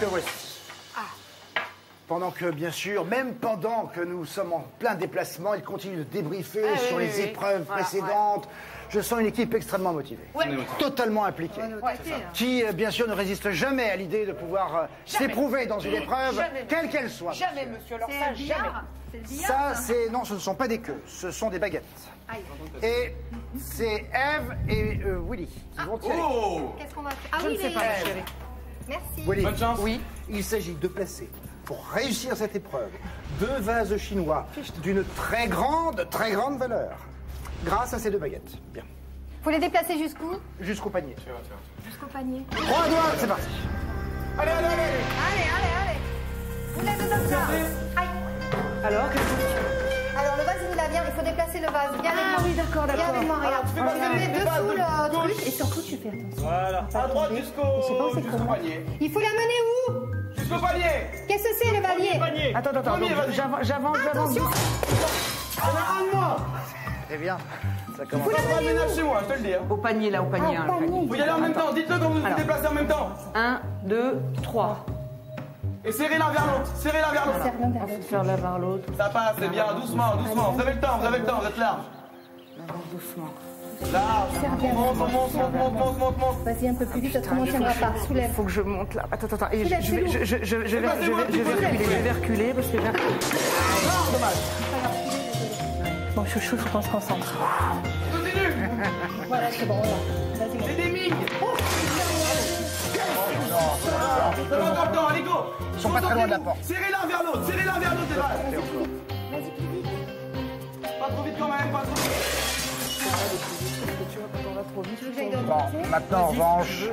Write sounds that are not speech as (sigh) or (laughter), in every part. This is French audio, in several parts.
que voici. Pendant que, bien sûr, même pendant que nous sommes en plein déplacement, il continue de débriefer Ah oui, sur oui, les oui. épreuves Voilà, précédentes. Je sens une équipe extrêmement motivée, totalement impliquée, qui, euh, bien sûr, ne résiste jamais à l'idée de pouvoir euh, s'éprouver dans une épreuve, Jamais. quelle qu'elle soit. Jamais, monsieur, alors ça, jamais. billard Ça, c'est non, ce ne sont pas des queues, ce sont des baguettes. Aïe. Et c'est Eve et euh, Willy qui vont tirer. Oh Qu'est-ce qu'on va faire? Ah Je oui, ne sais les- pas, ma chérie. Willy, Bonne chance. Oui. il s'agit de placer, pour réussir cette épreuve, deux vases chinois d'une très grande, très grande valeur, grâce à ces deux baguettes. Bien. Faut les déplacer jusqu'où? Jusqu'au panier. Jusqu'au panier. Trois doigts, c'est parti. Allez, allez, allez Allez, allez, allez. Vous l'avez comme ça. Aïe. Alors, qu'est-ce que tu Alors le vase il va bien, il faut déplacer le vase. Viens avec Ah moi. oui, d'accord, Viens d'accord. avec moi, regarde. dessous le et surtout tu fais attention. Voilà. À droite jusqu'au panier. Il faut l'amener où? Jusqu'au panier Qu'est-ce que c'est le valier Attends, attends, attends. Premier, donc, vas-y. J'avance, j'avance, j'avance. Attention Eh bien, ça commence. On va le ménage chez moi, je te le dis. hein. Au panier, là, au panier. Ah, hein, panier. panier. Faut y aller en même temps, dites-le quand vous vous déplacez en même temps. 1, 2, 3. Et serrez l'un vers l'autre, serrez l'un vers l'autre. Serre l'autre. Faire l'un vers l'autre. Ça passe, c'est bien, doucement, doucement. Vous avez le temps, vous avez le temps, vous êtes large. Doucement. Large. Serre bien. On monte, on monte, monte, monte, monte, monte, monte. Vas-y un peu plus vite, autrement on tiendra pas. Soulève. Faut que je monte là. Attends, attends, attends. Et Soulève, je, c'est vais, je, je, je, je vais, reculer, je vais reculer parce que. Ah, dommage. Bon, chouchou, faut qu'on se concentre. Continue. Voilà, c'est bon. Vas-y, C'est des. Oh, le temps, allez, go. Ils sont pas très loin de la porte. Serrez l'un vers l'autre, serrez l'un vers l'autre. Vas-y, plus vite. Pas trop vite quand même, pas trop vite. Maintenant, en revanche,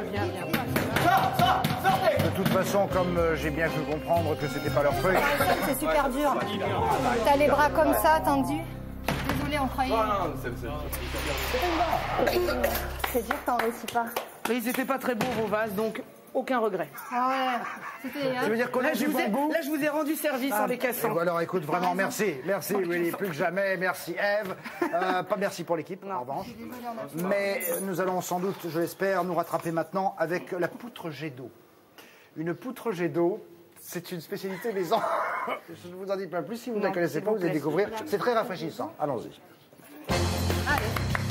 de toute façon, comme euh, j'ai bien pu comprendre que c'était pas leur truc, C'est super dur. T'as les bras comme ça, tendus. Désolée, on croyait. C'est dur, t'en réussis pas. Mais ils étaient pas très beaux vos vases, donc aucun regret. Ah ouais. Ça veut dire qu'on Là a je, du vous ai, bon là, je vous ai rendu service en les cassant. bon, alors écoute, vraiment merci. Merci Willy, plus que jamais. Merci Eve. (laughs) Euh, pas merci pour l'équipe, en revanche. Mais euh, nous allons sans doute, je l'espère, nous rattraper maintenant avec la poutre jet d'eau. Une poutre jet d'eau, c'est une spécialité des ans. (laughs) Je ne vous en dis pas plus. Si vous ne la connaissez pas, vous allez découvrir. C'est très rafraîchissant. Allons-y. Allez.